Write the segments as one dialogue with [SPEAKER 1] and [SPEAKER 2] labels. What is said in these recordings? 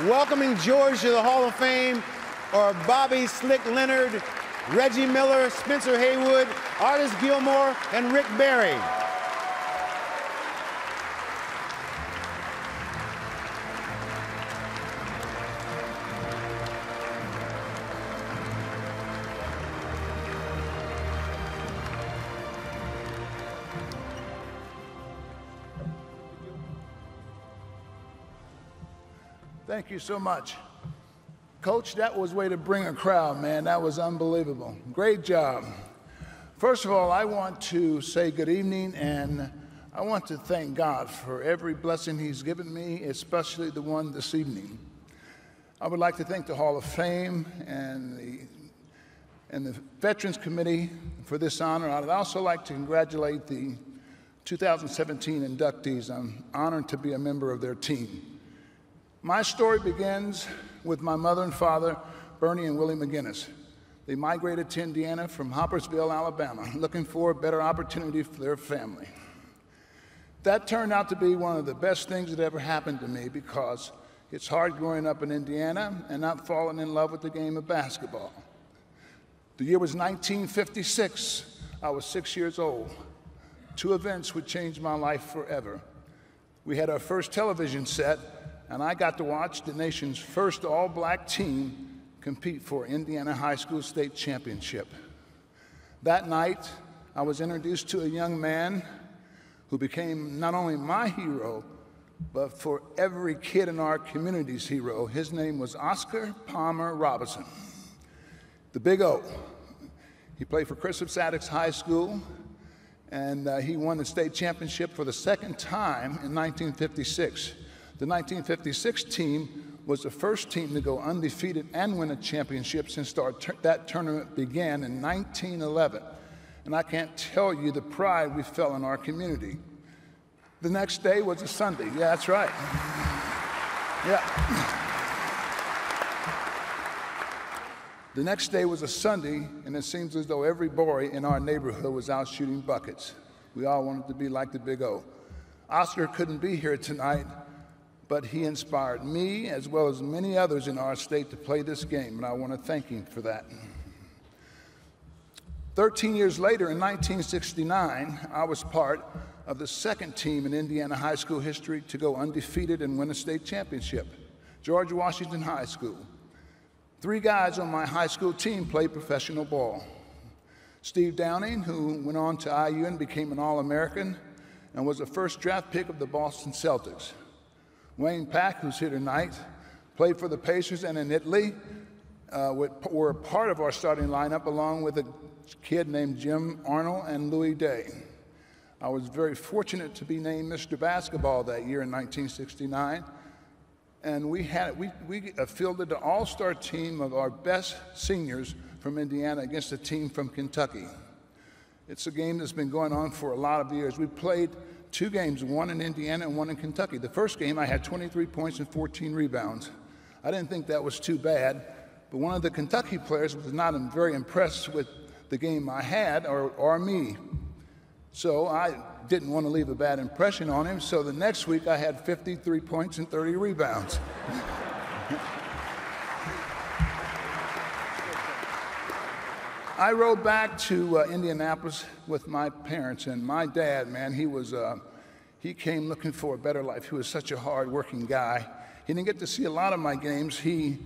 [SPEAKER 1] welcoming George to the Hall of Fame are Bobby Slick Leonard, Reggie Miller, Spencer Haywood, Artis Gilmore, and Rick Barry.
[SPEAKER 2] Thank you so much. Coach, that was way to bring a crowd, man. That was unbelievable. Great job. First of all, I want to say good evening and I want to thank God for every blessing He's given me, especially the one this evening. I would like to thank the Hall of Fame and the, and the Veterans Committee for this honor. I'd also like to congratulate the 2017 inductees. I'm honored to be a member of their team. My story begins with my mother and father, Bernie and Willie McGinnis. They migrated to Indiana from Hoppersville, Alabama, looking for a better opportunity for their family. That turned out to be one of the best things that ever happened to me because it's hard growing up in Indiana and not falling in love with the game of basketball. The year was 1956. I was six years old. Two events would change my life forever. We had our first television set and I got to watch the nation's first all black team compete for Indiana High School State Championship. That night, I was introduced to a young man who became not only my hero, but for every kid in our community's hero. His name was Oscar Palmer Robertson, the Big O. He played for Crispus Attucks High School, and uh, he won the state championship for the second time in 1956. The 1956 team was the first team to go undefeated and win a championship since that tournament began in 1911. And I can't tell you the pride we felt in our community. The next day was a Sunday. Yeah, that's right. Yeah. The next day was a Sunday, and it seems as though every boy in our neighborhood was out shooting buckets. We all wanted to be like the Big O. Oscar couldn't be here tonight, but he inspired me as well as many others in our state to play this game, and I want to thank him for that. 13 years later, in 1969, I was part of the second team in Indiana high school history to go undefeated and win a state championship, George Washington High School. Three guys on my high school team played professional ball. Steve Downing, who went on to IU and became an All American and was the first draft pick of the Boston Celtics. Wayne Pack, who's here tonight, played for the Pacers and in Italy, uh, were part of our starting lineup along with a kid named Jim Arnold and Louis Day. I was very fortunate to be named Mr. Basketball that year in 1969. And we had we, we fielded an all-star team of our best seniors from Indiana against a team from Kentucky. It's a game that's been going on for a lot of years. We played two games, one in Indiana and one in Kentucky. The first game, I had 23 points and 14 rebounds. I didn't think that was too bad, but one of the Kentucky players was not very impressed with the game I had or, or me. So I didn't want to leave a bad impression on him. So the next week, I had 53 points and 30 rebounds. I rode back to uh, Indianapolis with my parents, and my dad, man, he was, uh, he came looking for a better life. He was such a hard-working guy. He didn't get to see a lot of my games. He,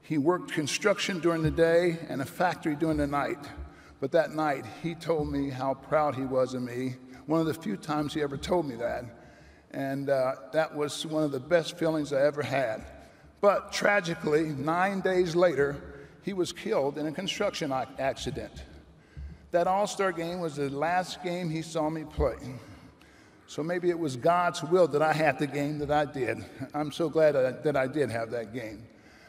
[SPEAKER 2] he worked construction during the day and a factory during the night. But that night, he told me how proud he was of me. One of the few times he ever told me that. And uh, that was one of the best feelings I ever had. But tragically, nine days later, he was killed in a construction accident. That All Star game was the last game he saw me play. So maybe it was God's will that I had the game that I did. I'm so glad uh, that I did have that game.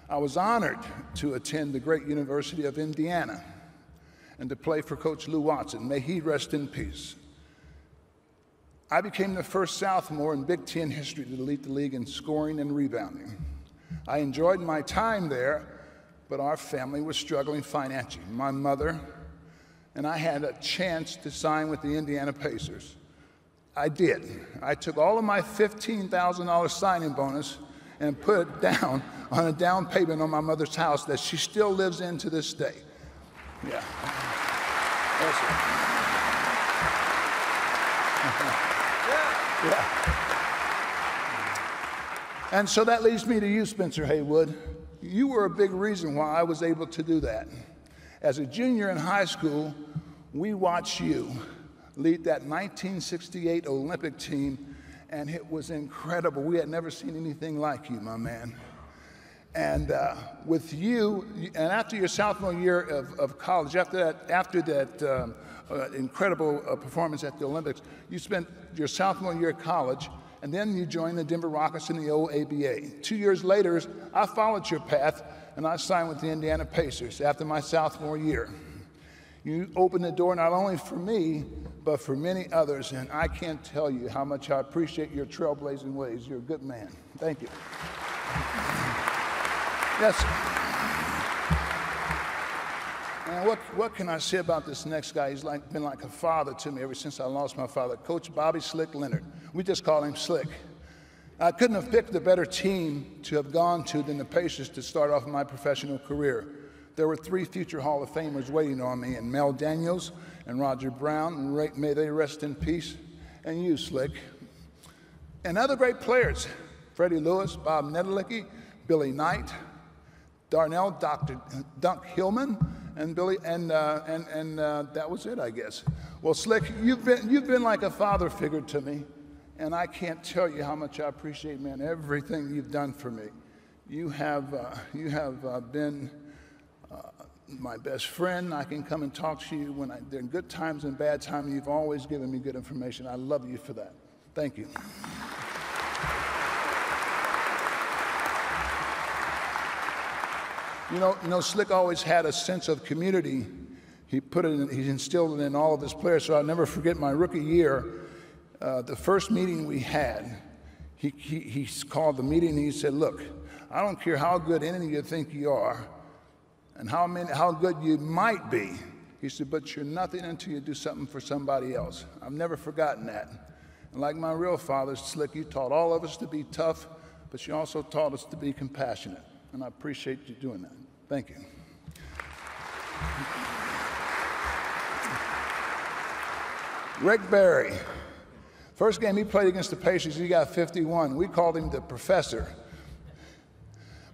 [SPEAKER 2] I was honored to attend the great University of Indiana and to play for Coach Lou Watson. May he rest in peace. I became the first sophomore in Big Ten history to lead the league in scoring and rebounding. I enjoyed my time there but our family was struggling financially. My mother and I had a chance to sign with the Indiana Pacers. I did. I took all of my $15,000 signing bonus and put it down on a down payment on my mother's house that she still lives in to this day. Yeah. Yeah. And so that leads me to you, Spencer Haywood. You were a big reason why I was able to do that. As a junior in high school, we watched you lead that 1968 Olympic team, and it was incredible. We had never seen anything like you, my man. And uh, with you, and after your sophomore year of, of college, after that, after that uh, uh, incredible uh, performance at the Olympics, you spent your sophomore year at college, and then you joined the Denver Rockets in the OABA. Two years later, I followed your path, and I signed with the Indiana Pacers after my sophomore year. You opened the door not only for me, but for many others, and I can't tell you how much I appreciate your trailblazing ways. You're a good man. Thank you. Yes. And what, what can I say about this next guy? He's like, been like a father to me ever since I lost my father, Coach Bobby Slick Leonard. We just call him Slick. I couldn't have picked a better team to have gone to than the Pacers to start off my professional career. There were three future Hall of Famers waiting on me, and Mel Daniels and Roger Brown, and may they rest in peace, and you, Slick. And other great players, Freddie Lewis, Bob Netolicky, Billy Knight, Darnell, Dr. Dunk Hillman, and Billy, and uh, and and uh, that was it, I guess. Well, Slick, you've been you've been like a father figure to me, and I can't tell you how much I appreciate, man, everything you've done for me. You have uh, you have uh, been uh, my best friend. I can come and talk to you when I, during good times and bad times. You've always given me good information. I love you for that. Thank you. You know, you know, Slick always had a sense of community. He put it, in, he instilled it in all of his players. So I'll never forget my rookie year. Uh, the first meeting we had, he, he, he called the meeting and he said, "Look, I don't care how good any of you think you are, and how many, how good you might be." He said, "But you're nothing until you do something for somebody else." I've never forgotten that. And like my real father, Slick, you taught all of us to be tough, but you also taught us to be compassionate and I appreciate you doing that. Thank you. Rick Barry. First game he played against the Pacers, he got 51. We called him the professor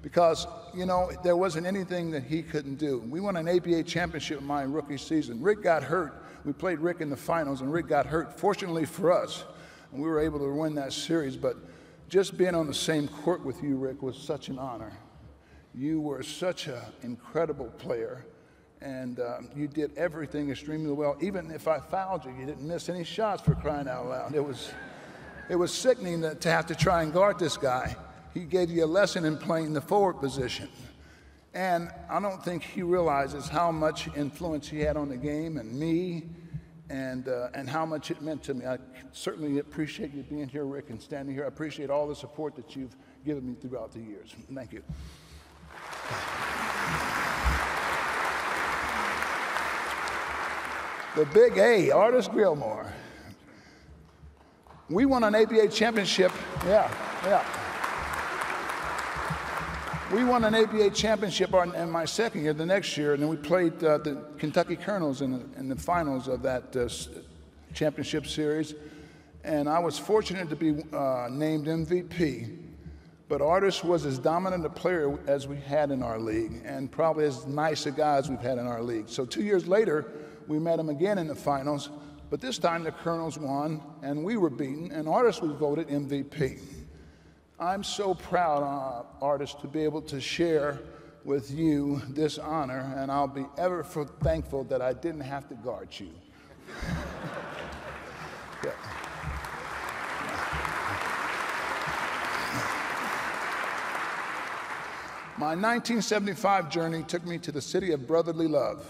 [SPEAKER 2] because, you know, there wasn't anything that he couldn't do. We won an ABA championship in my rookie season. Rick got hurt. We played Rick in the finals, and Rick got hurt. Fortunately for us, and we were able to win that series. But just being on the same court with you, Rick, was such an honor. You were such an incredible player, and um, you did everything extremely well. Even if I fouled you, you didn't miss any shots for crying out loud. It was, it was sickening to, have to try and guard this guy. He gave you a lesson in playing the forward position. And I don't think he realizes how much influence he had on the game and me and, uh, and how much it meant to me. I certainly appreciate you being here, Rick, and standing here. I appreciate all the support that you've given me throughout the years. Thank you. The big A, Artis Gilmore. We won an ABA championship. Yeah, yeah. We won an ABA championship in my second year, the next year, and then we played uh, the Kentucky Colonels in the, in the finals of that uh, championship series. And I was fortunate to be uh, named MVP but Artis was as dominant a player as we had in our league, and probably as nice a guy as we've had in our league. So two years later, we met him again in the finals, but this time the Colonels won, and we were beaten, and Artis was voted MVP. I'm so proud, uh, Artis, to be able to share with you this honor, and I'll be ever thankful that I didn't have to guard you. yeah. My 1975 journey took me to the city of brotherly love.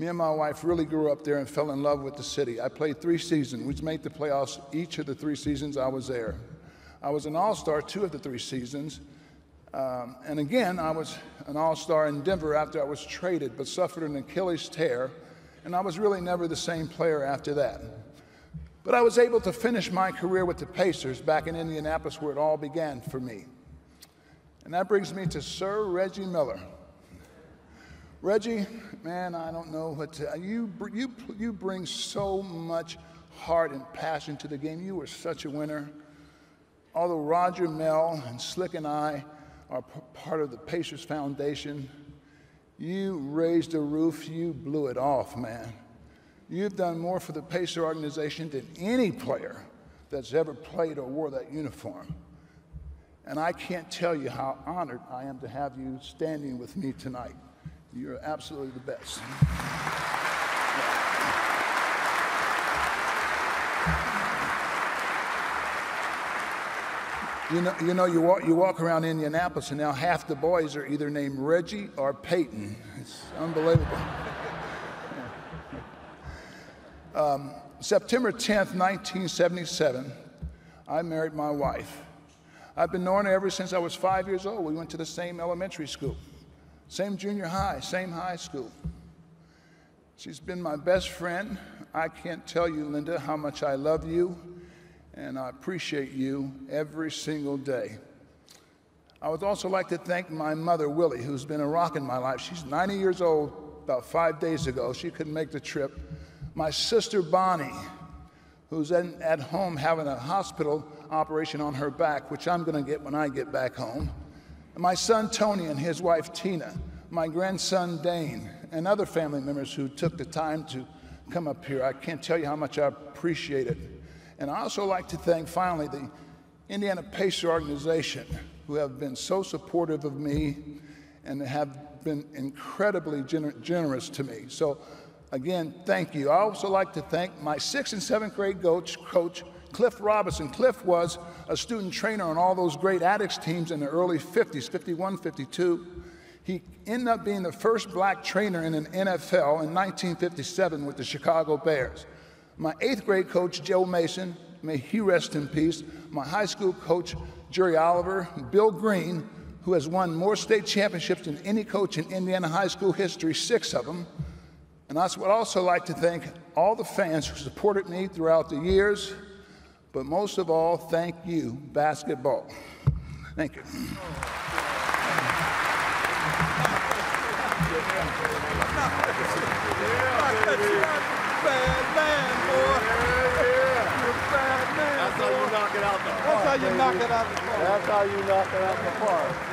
[SPEAKER 2] Me and my wife really grew up there and fell in love with the city. I played three seasons. We made the playoffs each of the three seasons I was there. I was an all star two of the three seasons. Um, and again, I was an all star in Denver after I was traded, but suffered an Achilles tear. And I was really never the same player after that. But I was able to finish my career with the Pacers back in Indianapolis where it all began for me. And that brings me to Sir Reggie Miller. Reggie, man, I don't know what to, you, you, you bring so much heart and passion to the game. You were such a winner. Although Roger, Mel, and Slick and I are part of the Pacers Foundation, you raised the roof, you blew it off, man. You've done more for the Pacer organization than any player that's ever played or wore that uniform. And I can't tell you how honored I am to have you standing with me tonight. You're absolutely the best. You know, you know, you walk, you walk around Indianapolis, and now half the boys are either named Reggie or Peyton. It's unbelievable. um, September 10th, 1977, I married my wife. I've been knowing her ever since I was five years old. We went to the same elementary school, same junior high, same high school. She's been my best friend. I can't tell you, Linda, how much I love you and I appreciate you every single day. I would also like to thank my mother, Willie, who's been a rock in my life. She's 90 years old about five days ago. She couldn't make the trip. My sister, Bonnie, who's in, at home having a hospital operation on her back, which I'm going to get when I get back home. My son, Tony, and his wife, Tina. My grandson, Dane, and other family members who took the time to come up here. I can't tell you how much I appreciate it. And I also like to thank finally the Indiana Pacer organization who have been so supportive of me and have been incredibly gener generous to me. So again, thank you. I also like to thank my sixth and seventh grade coach, coach Cliff Robinson. Cliff was a student trainer on all those great Attucks teams in the early 50s, 51, 52. He ended up being the first black trainer in an NFL in 1957 with the Chicago Bears. My eighth grade coach, Joe Mason, may he rest in peace. My high school coach, Jerry Oliver, Bill Green, who has won more state championships than any coach in Indiana high school history, six of them. And I would also like to thank all the fans who supported me throughout the years, but most of all, thank you, basketball. Thank you.
[SPEAKER 3] Bad man, boy. You're a bad man.
[SPEAKER 4] That's how you knock it out the park.
[SPEAKER 3] That's how you knock it out the park.
[SPEAKER 4] That's how you knock it out the park.